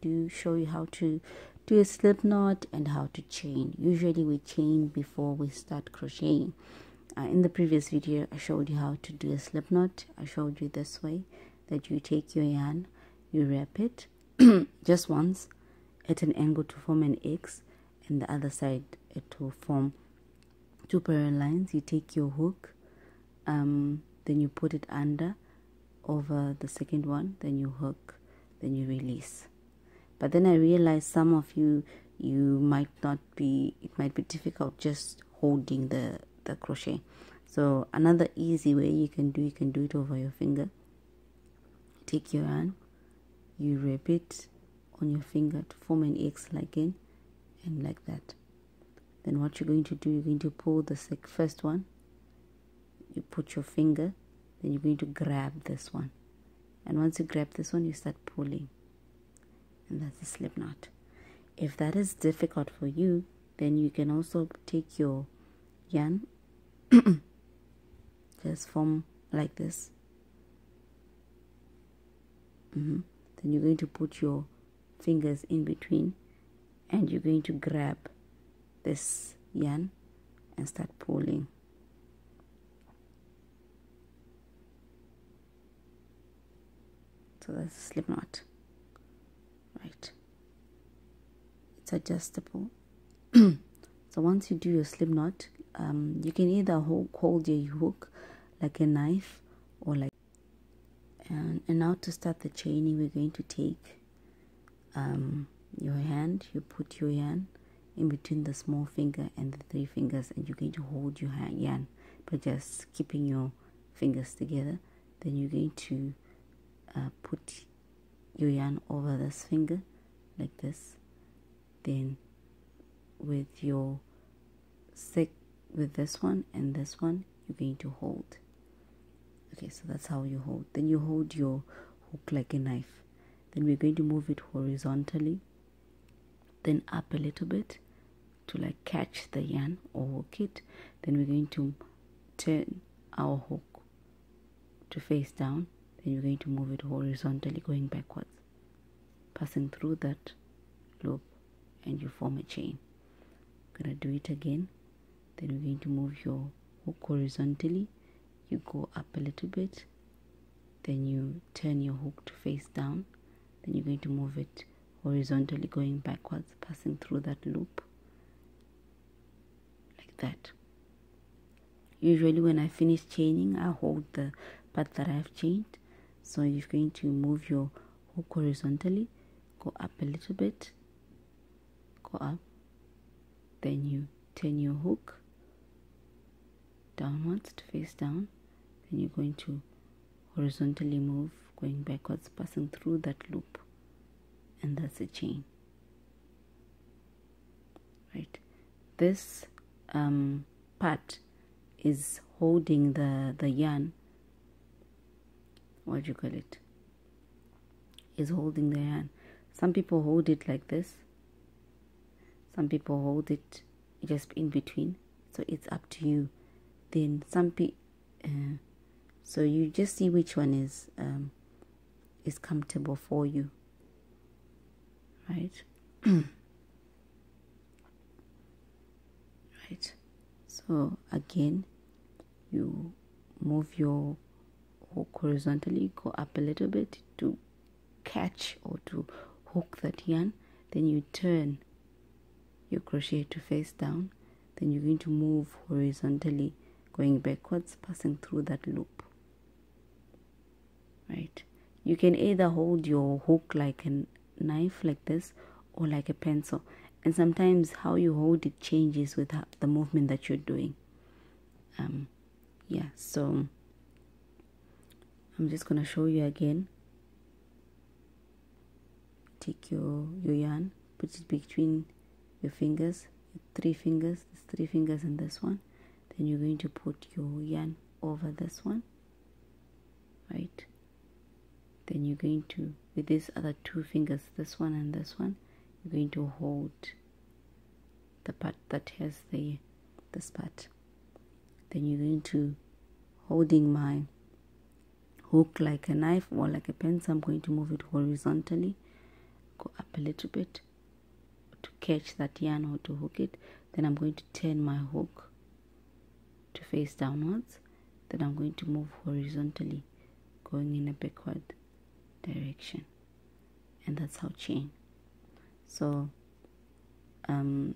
do show you how to do a slip knot and how to chain. Usually we chain before we start crocheting. Uh, in the previous video I showed you how to do a slip knot. I showed you this way that you take your yarn you wrap it just once at an angle to form an X and the other side to form two parallel lines. You take your hook um, then you put it under over the second one then you hook then you release but then i realized some of you you might not be it might be difficult just holding the the crochet. So another easy way you can do you can do it over your finger. Take your hand you wrap it on your finger to form an x like in and like that. Then what you're going to do you're going to pull the first one. You put your finger then you're going to grab this one. And once you grab this one you start pulling and that's a slip knot. If that is difficult for you then you can also take your yarn just form like this. Mm -hmm. then you're going to put your fingers in between and you're going to grab this yarn and start pulling. So that's a slip knot right adjustable so once you do your slip knot um, you can either hold, hold your hook like a knife or like and, and now to start the chaining we're going to take um, your hand you put your yarn in between the small finger and the three fingers and you're going to hold your hand yarn. But just keeping your fingers together then you're going to uh, put your yarn over this finger like this then with your stick with this one and this one you're going to hold. Okay so that's how you hold. Then you hold your hook like a knife. Then we're going to move it horizontally then up a little bit to like catch the yarn or hook it. Then we're going to turn our hook to face down. Then you're going to move it horizontally going backwards. Passing through that loop and you form a chain. I'm gonna do it again. Then you're going to move your hook horizontally. You go up a little bit. Then you turn your hook to face down. Then you're going to move it horizontally going backwards passing through that loop. Like that. Usually when I finish chaining I hold the part that I've chained. So you're going to move your hook horizontally go up a little bit go up. Then you turn your hook downwards to face down. Then you're going to horizontally move going backwards passing through that loop. And that's a chain. Right? This um, part is holding the the yarn. What do you call it? Is holding the yarn. Some people hold it like this some people hold it just in between so it's up to you. Then some people uh, so you just see which one is um, is comfortable for you. Right? Right? So again you move your hook horizontally go up a little bit to catch or to hook that yarn. Then you turn your crochet to face down then you're going to move horizontally going backwards passing through that loop. Right? You can either hold your hook like a knife like this or like a pencil. And sometimes how you hold it changes with the movement that you're doing. Um yeah so I'm just gonna show you again. Take your your yarn put it between your fingers your three fingers this three fingers and this one. Then you're going to put your yarn over this one right? Then you're going to with these other two fingers this one and this one you're going to hold the part that has the this part. Then you're going to holding my hook like a knife or like a pencil I'm going to move it horizontally go up a little bit to catch that yarn or to hook it then I'm going to turn my hook to face downwards. Then I'm going to move horizontally going in a backward direction. And that's how chain. So um,